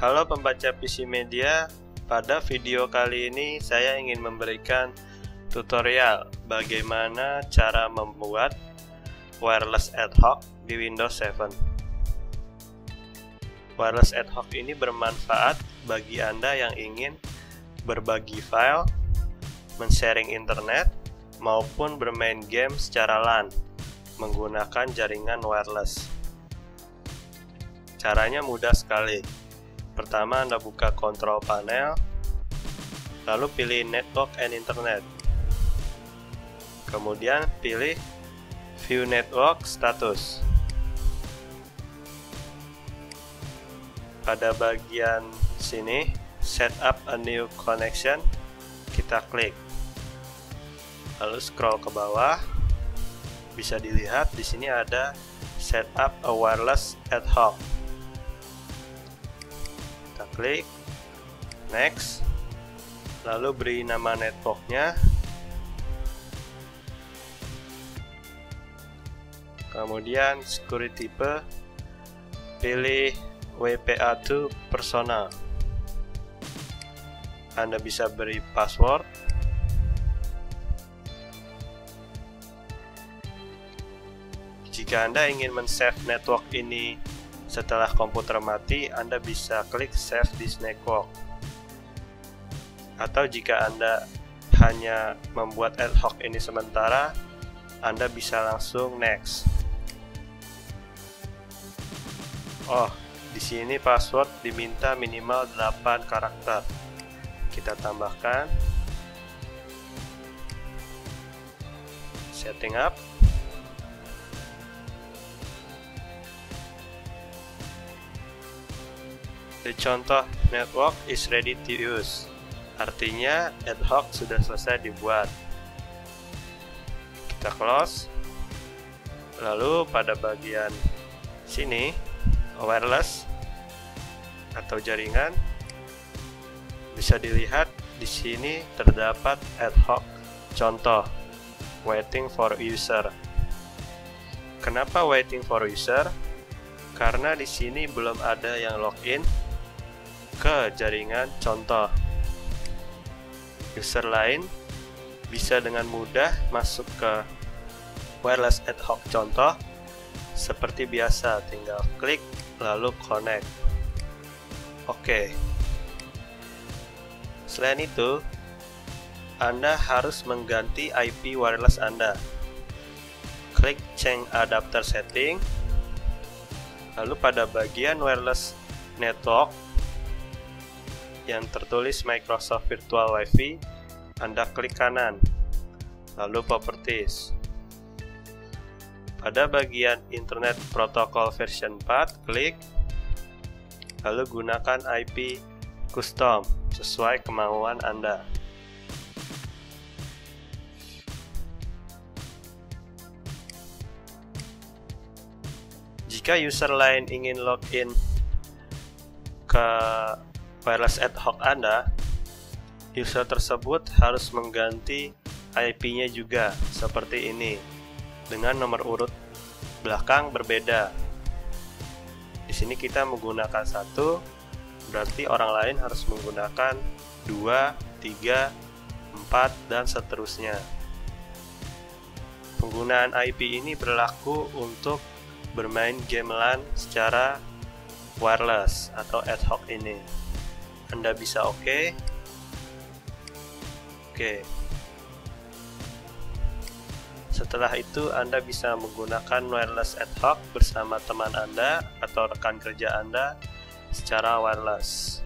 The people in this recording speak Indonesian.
Halo pembaca PC Media, pada video kali ini saya ingin memberikan tutorial bagaimana cara membuat wireless ad hoc di Windows 7. Wireless ad hoc ini bermanfaat bagi Anda yang ingin berbagi file, men-sharing internet, maupun bermain game secara LAN menggunakan jaringan wireless. Caranya mudah sekali Pertama, Anda buka kontrol panel, lalu pilih Network and Internet. Kemudian pilih View Network Status. Pada bagian sini, Set up a new connection, kita klik. Lalu scroll ke bawah, bisa dilihat di sini ada Set up a wireless ad hoc klik next. Lalu beri nama networknya. Kemudian security type pilih WPA2 personal. Anda bisa beri password. Jika Anda ingin men-save network ini setelah komputer mati, Anda bisa klik Save this network. Atau jika Anda hanya membuat ad hoc ini sementara, Anda bisa langsung next. Oh, di sini password diminta minimal 8 karakter. Kita tambahkan setting up The contoh network is ready to use. Artinya ad hoc sudah selesai dibuat. Kita close. Lalu pada bagian sini wireless atau jaringan bisa dilihat di sini terdapat ad hoc contoh waiting for user. Kenapa waiting for user? Karena di sini belum ada yang login ke jaringan contoh. User lain bisa dengan mudah masuk ke wireless ad hoc contoh seperti biasa tinggal klik lalu connect. Oke. Selain itu, Anda harus mengganti IP wireless Anda. Klik change adapter setting. Lalu pada bagian wireless network yang tertulis Microsoft Virtual Wi-Fi, Anda klik kanan, lalu Properties. Pada bagian Internet Protocol version 4, klik, lalu gunakan IP custom sesuai kemauan Anda. Jika user lain ingin login ke wireless ad hoc Anda, user tersebut harus mengganti IP-nya juga seperti ini dengan nomor urut belakang berbeda. Di sini kita menggunakan satu, berarti orang lain harus menggunakan dua, tiga, empat, dan seterusnya. Penggunaan IP ini berlaku untuk bermain game LAN secara wireless atau ad hoc ini. Anda bisa oke. Okay. Oke. Okay. Setelah itu Anda bisa menggunakan wireless ad hoc bersama teman Anda atau rekan kerja Anda secara wireless.